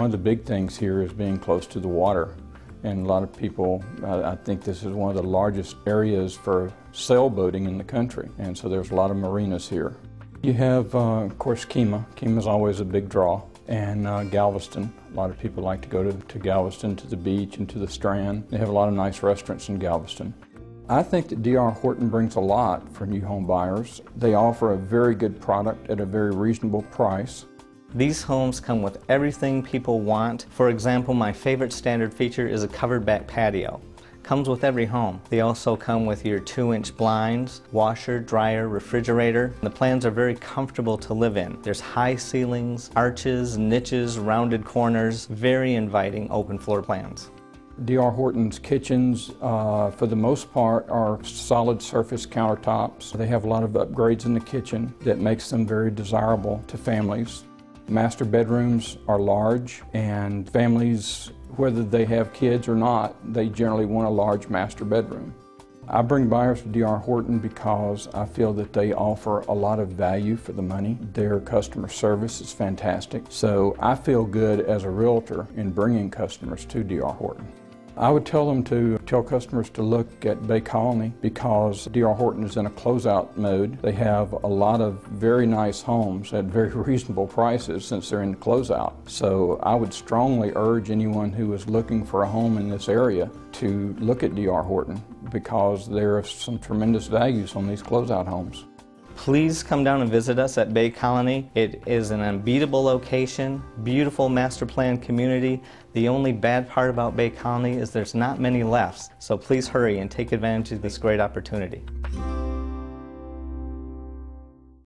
One of the big things here is being close to the water. And a lot of people, I think this is one of the largest areas for sailboating in the country. And so there's a lot of marinas here. You have, uh, of course, Kemah. Kemah is always a big draw. And uh, Galveston. A lot of people like to go to, to Galveston, to the beach, and to the Strand. They have a lot of nice restaurants in Galveston. I think that D.R. Horton brings a lot for new home buyers. They offer a very good product at a very reasonable price. These homes come with everything people want. For example, my favorite standard feature is a covered back patio. Comes with every home. They also come with your 2-inch blinds, washer, dryer, refrigerator. The plans are very comfortable to live in. There's high ceilings, arches, niches, rounded corners, very inviting open floor plans. D.R. Horton's kitchens, uh, for the most part, are solid surface countertops. They have a lot of upgrades in the kitchen that makes them very desirable to families. Master bedrooms are large, and families, whether they have kids or not, they generally want a large master bedroom. I bring buyers to D.R. Horton because I feel that they offer a lot of value for the money. Their customer service is fantastic. So I feel good as a realtor in bringing customers to D.R. Horton. I would tell them to tell customers to look at Bay Colony because D.R. Horton is in a closeout mode. They have a lot of very nice homes at very reasonable prices since they're in closeout. So I would strongly urge anyone who is looking for a home in this area to look at D.R. Horton because there are some tremendous values on these closeout homes. Please come down and visit us at Bay Colony. It is an unbeatable location, beautiful master plan community. The only bad part about Bay Colony is there's not many left, so please hurry and take advantage of this great opportunity.